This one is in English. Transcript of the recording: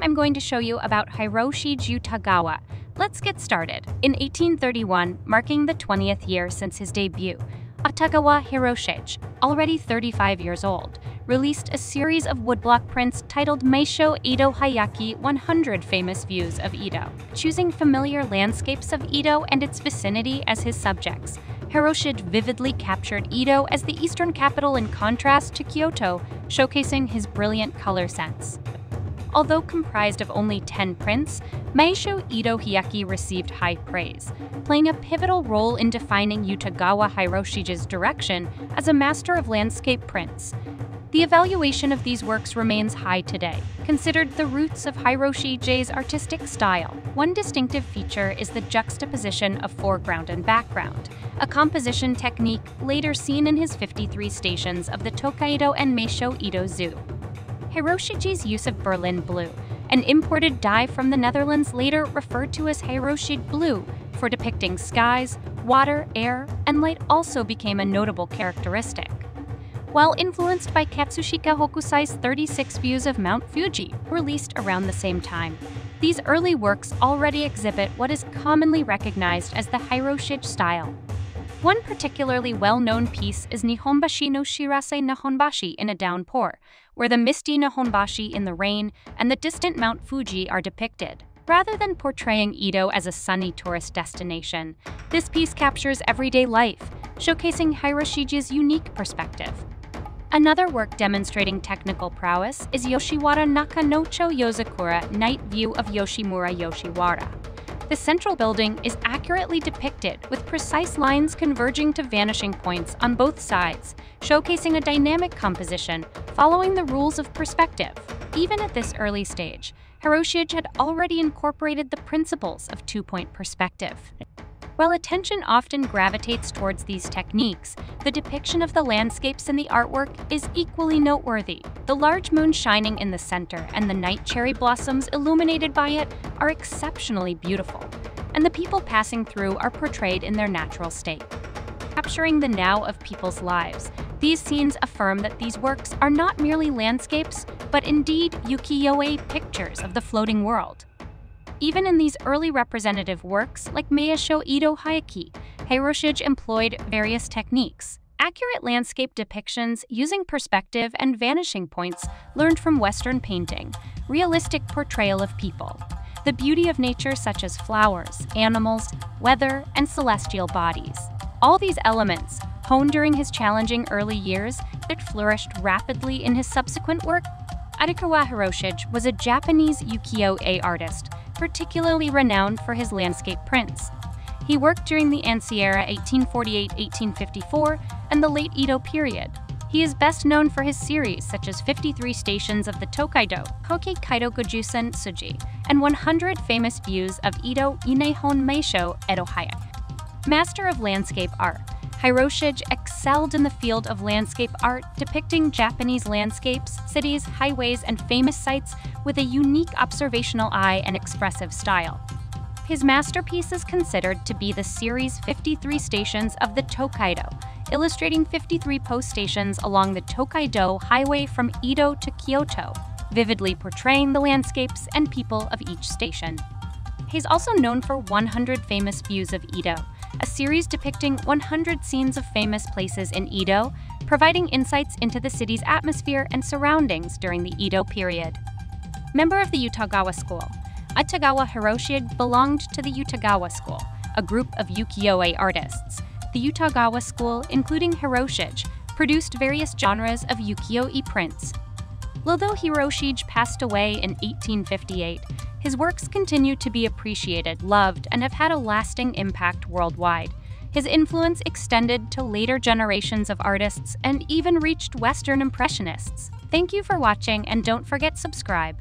I'm going to show you about Hiroshige Utagawa. Let's get started. In 1831, marking the 20th year since his debut, Utagawa Hiroshige, already 35 years old, released a series of woodblock prints titled Meisho Edo Hyakkei 100 Famous Views of Edo. Choosing familiar landscapes of Edo and its vicinity as his subjects, Hiroshige vividly captured Edo as the eastern capital in contrast to Kyoto, showcasing his brilliant color sense. Although comprised of only 10 prints, Meisho Edo Hyakkei received high praise, playing a pivotal role in defining Utagawa Hiroshige's direction as a master of landscape prints. The evaluation of these works remains high today, considered the roots of Hiroshige's artistic style. One distinctive feature is the juxtaposition of foreground and background, a composition technique later seen in his 53 stations of the Tokaido and Meisho Edo Zoo. Hiroshige's use of Berlin blue, an imported dye from the Netherlands later referred to as Hiroshige blue for depicting skies, water, air, and light also became a notable characteristic. While influenced by Katsushika Hokusai's 36 views of Mount Fuji, released around the same time, these early works already exhibit what is commonly recognized as the Hiroshige style. One particularly well-known piece is Nihonbashi no Shirase Nihonbashi in a downpour, where the misty Nihonbashi in the rain and the distant Mount Fuji are depicted. Rather than portraying Edo as a sunny tourist destination, this piece captures everyday life, showcasing Hiroshige's unique perspective. Another work demonstrating technical prowess is Yoshiwara Nakanocho Yozakura Night View of Yoshimura Yoshiwara. The central building is accurately depicted with precise lines converging to vanishing points on both sides, showcasing a dynamic composition following the rules of perspective. Even at this early stage, Hiroshige had already incorporated the principles of two-point perspective. While attention often gravitates towards these techniques, the depiction of the landscapes in the artwork is equally noteworthy. The large moon shining in the center and the night cherry blossoms illuminated by it are exceptionally beautiful, and the people passing through are portrayed in their natural state. Capturing the now of people's lives, these scenes affirm that these works are not merely landscapes, but indeed ukiyo-e pictures of the floating world. Even in these early representative works, like Meisho Edo Hyakkei, Hiroshige employed various techniques. Accurate landscape depictions using perspective and vanishing points learned from Western painting, realistic portrayal of people, the beauty of nature such as flowers, animals, weather, and celestial bodies. All these elements, honed during his challenging early years, that flourished rapidly in his subsequent work. Utagawa Hiroshige was a Japanese ukiyo-e artist particularly renowned for his landscape prints. He worked during the Ansei era 1848-1854 and the late Edo period. He is best known for his series such as 53 Stations of the Tokaido, Koke Kaido Gojusan Tsugi, and 100 famous views of Edo Inehon Meisho Edohaya. Master of Landscape Art, Hiroshige excelled in the field of landscape art, depicting Japanese landscapes, cities, highways, and famous sites with a unique observational eye and expressive style. His masterpiece is considered to be the series 53 stations of the Tokaido, illustrating 53 post stations along the Tokaido Highway from Edo to Kyoto, vividly portraying the landscapes and people of each station. He's also known for 100 famous views of Edo, a series depicting 100 scenes of famous places in Edo, providing insights into the city's atmosphere and surroundings during the Edo period. Member of the Utagawa School, Utagawa Hiroshige belonged to the Utagawa School, a group of ukiyo-e artists. The Utagawa School, including Hiroshige, produced various genres of ukiyo-e prints. Although Hiroshige passed away in 1858, his works continue to be appreciated, loved, and have had a lasting impact worldwide. His influence extended to later generations of artists and even reached Western Impressionists. Thank you for watching and don't forget subscribe.